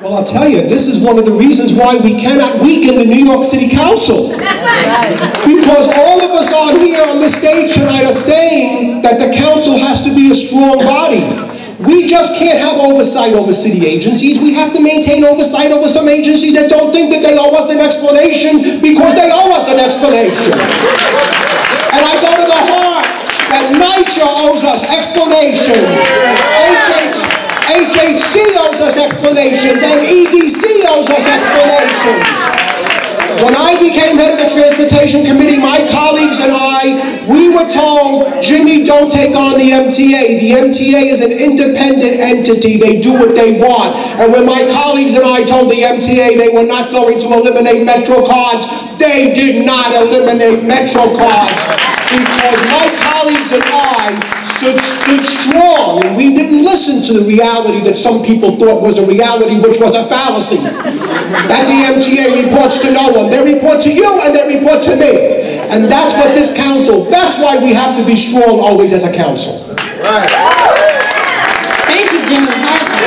Well, I'll tell you, this is one of the reasons why we cannot weaken the New York City Council. Because all of us on here on this stage tonight are saying that the council has to be a strong body. We just can't have oversight over city agencies. We have to maintain oversight over some agencies that don't think that they owe us an explanation because they owe us an explanation. And I go to the heart that NYCHA owes us explanations. Explanations, and EDC owes us explanations. When I became head of the Transportation Committee, my colleagues and I, we were told, Jimmy, don't take on the MTA. The MTA is an independent entity. They do what they want. And when my colleagues and I told the MTA they were not going to eliminate Metro cards, they did not eliminate Metro cards because my colleagues and I stood, strong to the reality that some people thought was a reality, which was a fallacy. That the MTA reports to no one. They report to you and they report to me. And that's what this council, that's why we have to be strong always as a council. Right. Thank you, General.